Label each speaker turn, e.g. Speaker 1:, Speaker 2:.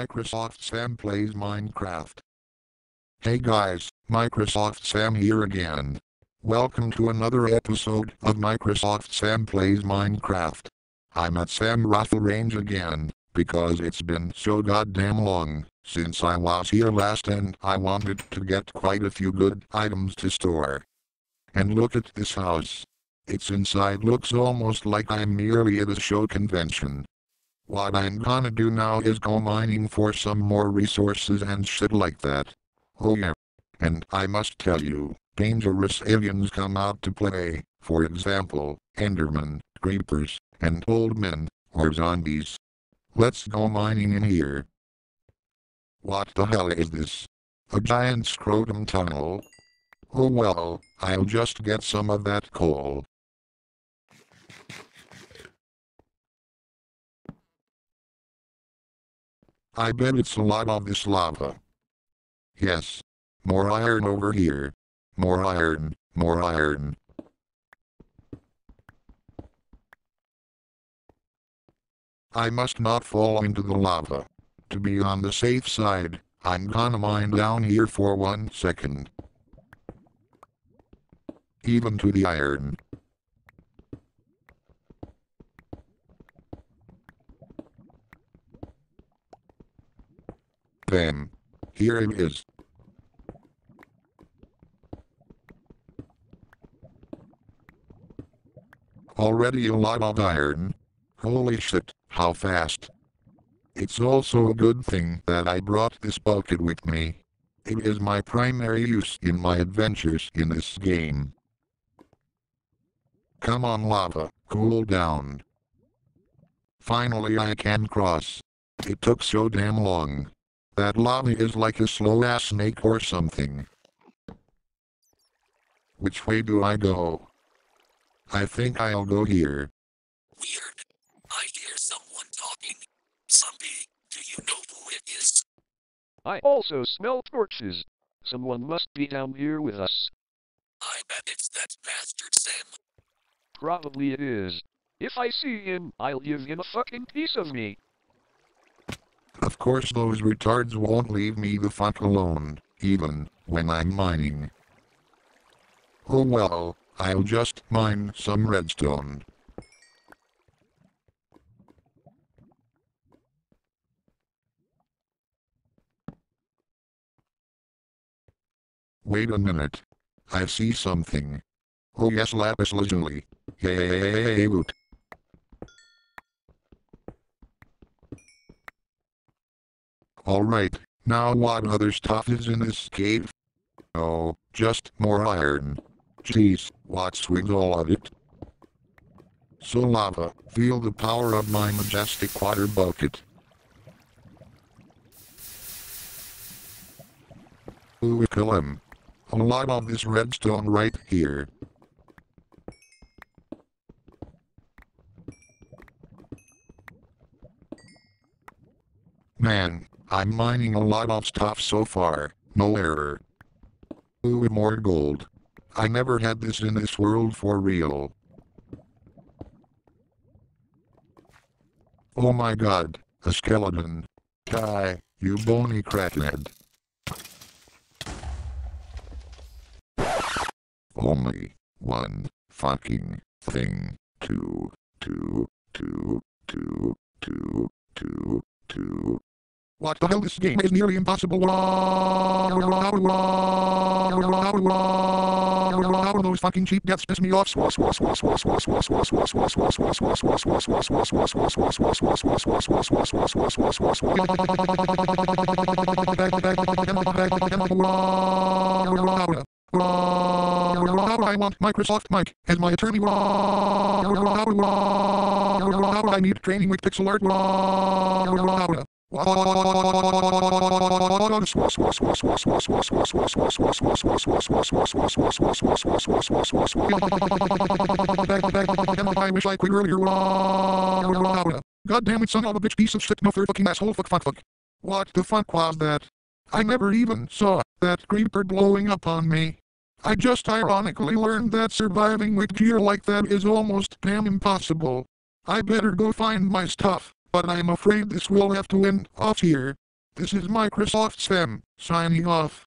Speaker 1: Microsoft Sam Plays Minecraft. Hey guys, Microsoft Sam here again. Welcome to another episode of Microsoft Sam Plays Minecraft. I'm at Sam Raffle Range again, because it's been so goddamn long since I was here last and I wanted to get quite a few good items to store. And look at this house. Its inside looks almost like I'm merely at a show convention. What I'm gonna do now is go mining for some more resources and shit like that. Oh yeah. And I must tell you, dangerous aliens come out to play, for example, Endermen, Creepers, and old men, or zombies. Let's go mining in here. What the hell is this? A giant scrotum tunnel? Oh well, I'll just get some of that coal. I bet it's a lot of this lava. Yes. More iron over here. More iron, more iron. I must not fall into the lava. To be on the safe side, I'm gonna mine down here for one second. Even to the iron. Then, here it is. Already a lot of iron. Holy shit, how fast. It's also a good thing that I brought this bucket with me. It is my primary use in my adventures in this game. Come on lava, cool down. Finally I can cross. It took so damn long. That lava is like a slow-ass snake or something. Which way do I go? I think I'll go here.
Speaker 2: Weird. I hear someone talking. Zombie, do you know who it is?
Speaker 3: I also smell torches. Someone must be down here with us.
Speaker 2: I bet it's that bastard Sam.
Speaker 3: Probably it is. If I see him, I'll give him a fucking piece of me.
Speaker 1: Of course those retards won't leave me the fuck alone, even when I'm mining. Oh well, I'll just mine some redstone. Wait a minute. I see something. Oh yes lapis lazuli. Yay woot. Alright, now what other stuff is in this cave? Oh, just more iron. Jeez, what's with all of it? So lava, feel the power of my majestic water bucket. Him. A lot of this redstone right here. Man, I'm mining a lot of stuff so far, no error. Ooh, more gold. I never had this in this world for real. Oh my god, a skeleton. Die, you bony crackhead. Only one fucking thing to, to, to, to, to, to, to. What the hell? This game is nearly impossible. Those fucking cheap deaths piss me off. I want Microsoft Mike as my attorney. I need training with pixel art. I wish I quit earlier. God damn it, son of a bitch piece of shit, no third fucking asshole, fuck, fuck, fuck. What the fuck was that? I never even saw that creeper blowing up on me. I just ironically learned that surviving with gear like that is almost damn impossible. I better go find my stuff, but I'm afraid this will have to end off here.
Speaker 4: This is Microsoft Sam, signing off.